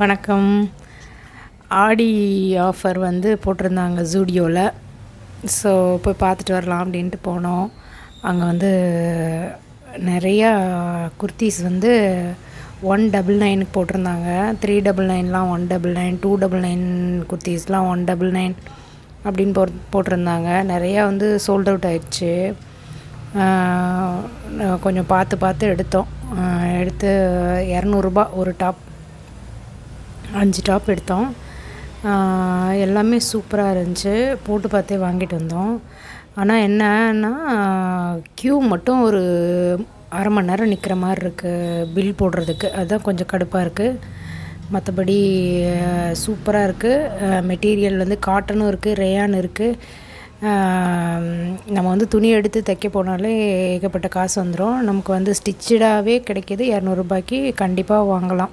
வணக்கம். ஆடி ஆஃபர் வந்து போட்டிருந்தாங்க ஜூடியோவில் ஸோ போய் பார்த்துட்டு வரலாம் அப்படின்ட்டு போனோம். அங்கே வந்து நிறையா குர்த்திஸ் வந்து ஒன் டபுள் நைனுக்கு போட்டிருந்தாங்க. Three double நைன்லாம் one double nine two double nine குர்த்திஸ்லாம் one double nine அப்படின்னு போ போட்டிருந்தாங்க. நிறையா வந்து சோல்ட் அவுட் ஆயிடுச்சு. கொஞ்சம் பார்த்து பார்த்து எடுத்தோம். எடுத்து இரநூறுபா ஒரு டாப் அஞ்சு டாப் எடுத்தோம். எல்லாமே சூப்பராக இருந்துச்சு. போட்டு பார்த்தே வாங்கிட்டு வந்தோம். ஆனால் என்னன்னா க்யூ மட்டும் ஒரு அரை மணி நேரம் நிற்கிற மாதிரி இருக்குது பில் போடுறதுக்கு. அதுதான் கொஞ்சம் கடுப்பாக இருக்குது மற்றபடி சூப்பராக இருக்குது மெட்டீரியல் வந்து காட்டனும் இருக்குது ரேயான் இருக்குது நம்ம வந்து துணி எடுத்து தைக்க போனாலே ஏகப்பட்ட காசு வந்துடும் நமக்கு வந்து ஸ்டிச்சடாகவே கிடைக்கிது. இரநூறுபாய்க்கு கண்டிப்பாக வாங்கலாம்.